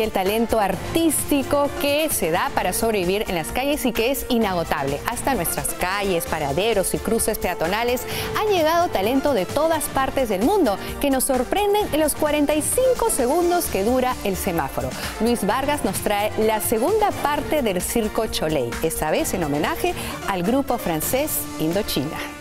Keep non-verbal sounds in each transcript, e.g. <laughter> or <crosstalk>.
El talento artístico que se da para sobrevivir en las calles y que es inagotable. Hasta nuestras calles, paraderos y cruces peatonales ha llegado talento de todas partes del mundo que nos sorprenden en los 45 segundos que dura el semáforo. Luis Vargas nos trae la segunda parte del Circo Choley, esta vez en homenaje al grupo francés Indochina.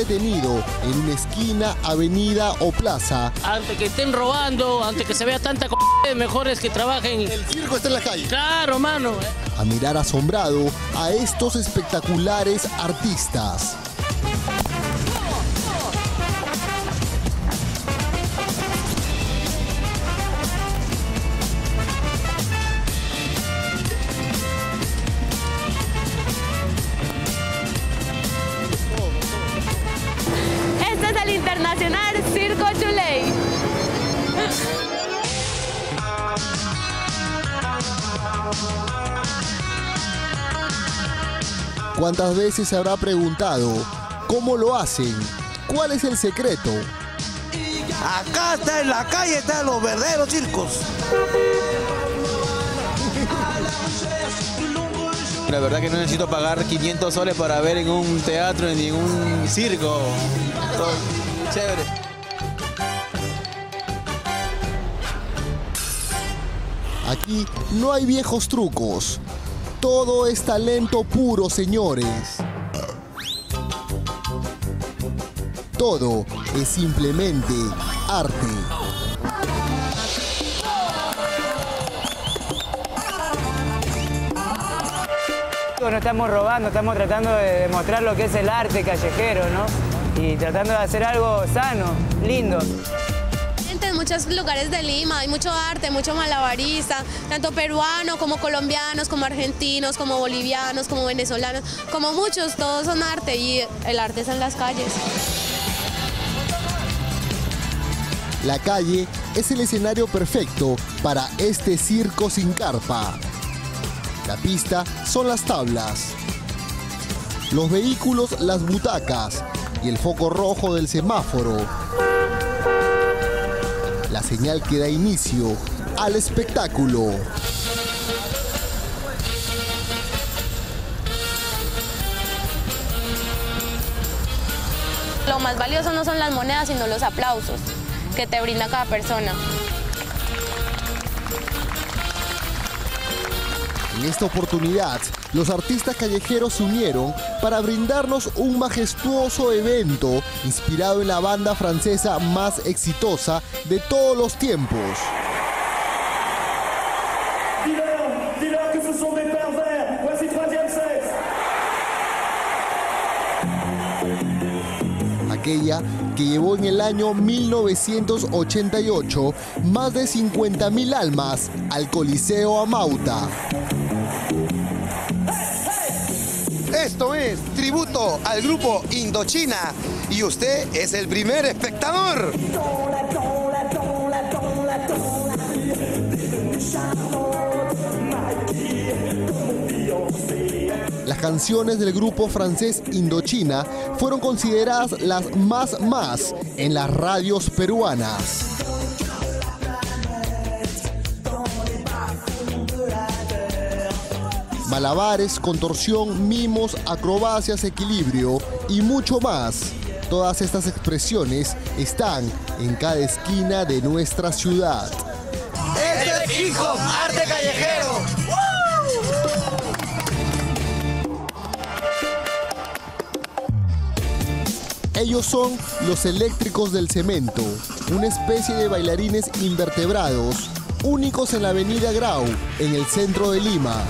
Detenido en una esquina, avenida o plaza? Antes que estén robando, antes que se vea tanta c... mejor es que trabajen. El circo está en la calle. Claro, mano. A mirar asombrado a estos espectaculares artistas. ¿Cuántas veces se habrá preguntado cómo lo hacen? ¿Cuál es el secreto? Acá está en la calle, están los verdaderos circos. La verdad que no necesito pagar 500 soles para ver en un teatro ni en un circo. Todo chévere. Aquí no hay viejos trucos. Todo es talento puro, señores. Todo es simplemente arte. No estamos robando, estamos tratando de demostrar lo que es el arte callejero, ¿no? Y tratando de hacer algo sano, lindo. Muchos lugares de Lima hay mucho arte, mucho malabarista, tanto peruanos como colombianos, como argentinos, como bolivianos, como venezolanos, como muchos, todos son arte y el arte está en las calles. La calle es el escenario perfecto para este circo sin carpa. La pista son las tablas, los vehículos las butacas y el foco rojo del semáforo. La señal que da inicio al espectáculo. Lo más valioso no son las monedas, sino los aplausos que te brinda cada persona. En esta oportunidad, los artistas callejeros se unieron para brindarnos un majestuoso evento inspirado en la banda francesa más exitosa de todos los tiempos. aquella que llevó en el año 1988 más de 50.000 almas al Coliseo Amauta. Esto es tributo al grupo Indochina y usted es el primer espectador. Las canciones del grupo francés Indochina fueron consideradas las más más en las radios peruanas. Malabares, contorsión, mimos, acrobacias, equilibrio y mucho más. Todas estas expresiones están en cada esquina de nuestra ciudad. Este es hip hop, arte callejero. Ellos son los eléctricos del cemento, una especie de bailarines invertebrados, únicos en la avenida Grau, en el centro de Lima.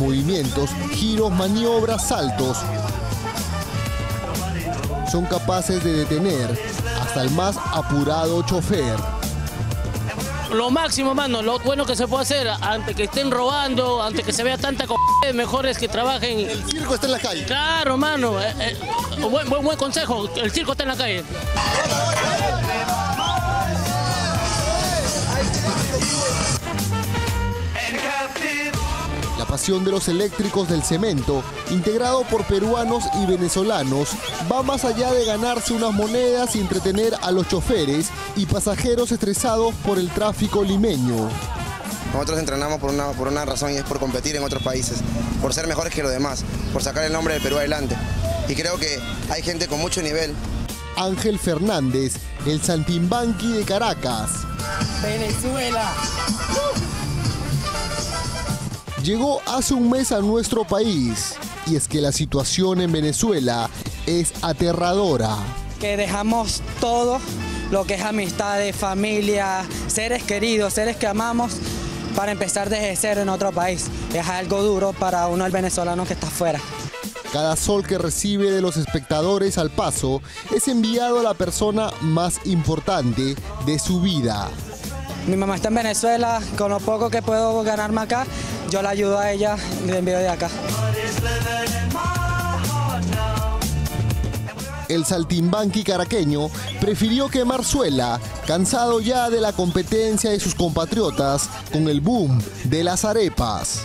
Movimientos, giros, maniobras, saltos son capaces de detener hasta el más apurado chofer. Lo máximo, mano, lo bueno que se puede hacer antes que estén robando, antes que se vea tanta co... mejor es que trabajen. El circo está en la calle. Claro, mano. eh, eh, buen, buen, buen consejo. El circo está en la calle. La pasión de los eléctricos del cemento, integrado por peruanos y venezolanos, va más allá de ganarse unas monedas y entretener a los choferes y pasajeros estresados por el tráfico limeño. Nosotros entrenamos por una, por una razón y es por competir en otros países, por ser mejores que los demás, por sacar el nombre de Perú adelante. Y creo que hay gente con mucho nivel. Ángel Fernández, el Santimbanqui de Caracas. Venezuela. Llegó hace un mes a nuestro país y es que la situación en Venezuela es aterradora. que dejamos todo lo que es amistades, familia, seres queridos, seres que amamos, para empezar desde cero en otro país. Es algo duro para uno el venezolano que está afuera. Cada sol que recibe de los espectadores al paso es enviado a la persona más importante de su vida. Mi mamá está en Venezuela, con lo poco que puedo ganarme acá, yo la ayudo a ella y le envío de acá. El saltimbanqui caraqueño prefirió quemar suela, cansado ya de la competencia de sus compatriotas con el boom de las arepas.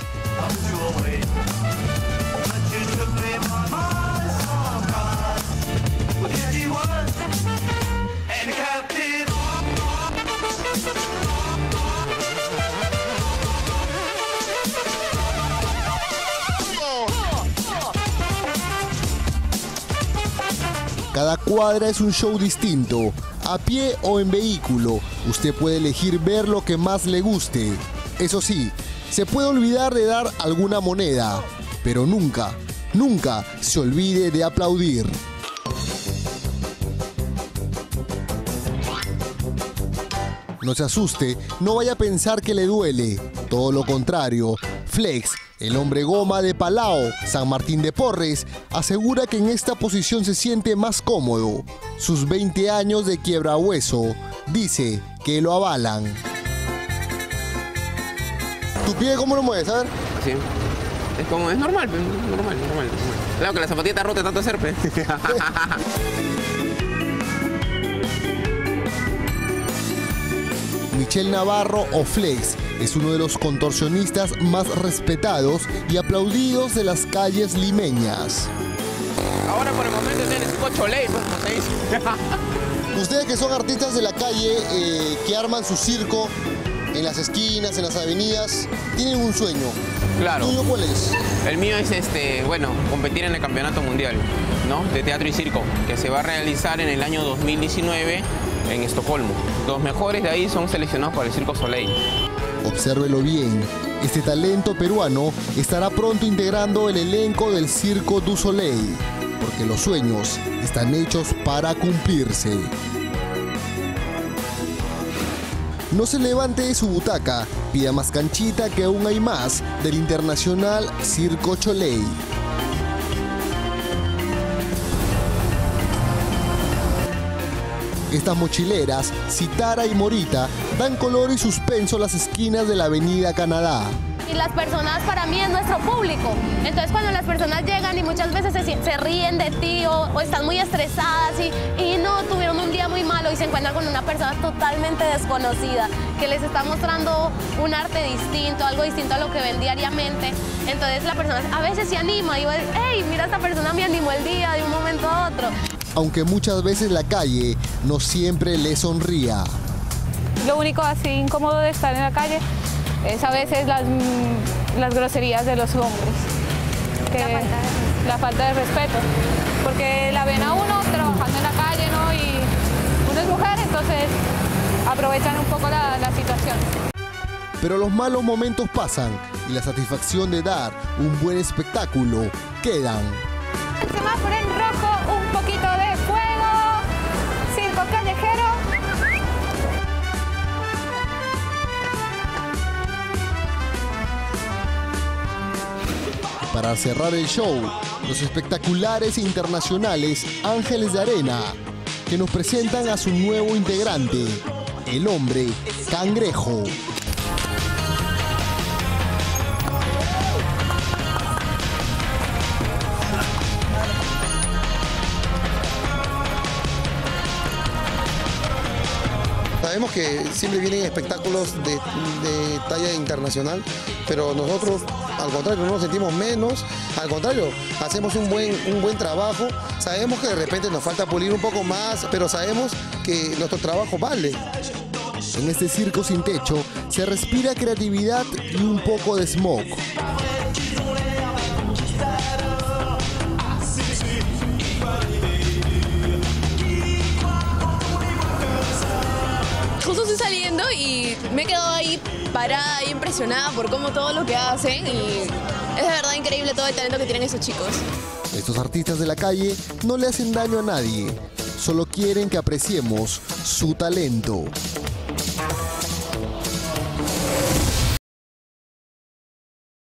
Cada cuadra es un show distinto, a pie o en vehículo. Usted puede elegir ver lo que más le guste. Eso sí, se puede olvidar de dar alguna moneda, pero nunca, nunca se olvide de aplaudir. No se asuste, no vaya a pensar que le duele. Todo lo contrario, Flex, el hombre goma de Palao, San Martín de Porres, asegura que en esta posición se siente más cómodo. Sus 20 años de quiebra hueso, dice que lo avalan. ¿Tu pie cómo lo mueves? A ver. Sí. Es como, es normal, pues, normal, normal, normal. Claro que la zapatilla rota de tanto hacer, <laughs> <laughs> Michel Navarro o Flex es uno de los contorsionistas más respetados y aplaudidos de las calles limeñas. Ahora por el momento tienes cocho ley, pues, como se dice. <laughs> Ustedes que son artistas de la calle, eh, que arman su circo en las esquinas, en las avenidas, tienen un sueño. Claro. ¿Tuyo cuál es? El mío es, este, bueno, competir en el Campeonato Mundial, ¿no? De Teatro y Circo, que se va a realizar en el año 2019 en Estocolmo. Los mejores de ahí son seleccionados para el Circo Soleil. Obsérvelo bien. Este talento peruano estará pronto integrando el elenco del Circo du Soleil, porque los sueños están hechos para cumplirse. No se levante de su butaca, pida más canchita que aún hay más del internacional Circo Choley. Estas mochileras, Citara y Morita, dan color y suspenso a las esquinas de la Avenida Canadá. Y las personas para mí es nuestro público. Entonces cuando las personas llegan y muchas veces se, ríen de ti o, o están muy estresadas y, y no tuvieron un día muy malo y se encuentran con una persona totalmente desconocida que les está mostrando un arte distinto, algo distinto a lo que ven diariamente. Entonces la persona a veces se anima y va, hey, mira esta persona me animó el día de un momento a otro. Aunque muchas veces la calle no siempre le sonría. Lo único así incómodo de estar en la calle es a veces las, mm, las groserías de los hombres. Que- La falta de la falta de respeto. Porque la ven a uno trabajando en la calle, ¿no? Y uno es mujer, entonces aprovechan un poco la, la situación. Pero los malos momentos pasan y la satisfacción de dar un buen espectáculo quedan. Semáforo en Para cerrar el show, los espectaculares internacionales Ángeles de Arena, que nos presentan a su nuevo integrante, el hombre cangrejo. Sabemos que siempre vienen espectáculos de, de, talla internacional, pero nosotros al contrario no nos sentimos menos, al contrario, hacemos un buen, un buen trabajo, sabemos que de repente nos falta pulir un poco más, pero sabemos que nuestro trabajo vale. En este circo sin techo se respira creatividad y un poco de smog. Saliendo y me he quedado ahí parada y impresionada por cómo todo lo que hacen y es de verdad increíble todo el talento que tienen esos chicos. Estos artistas de la calle no le hacen daño a nadie, solo quieren que apreciemos su talento.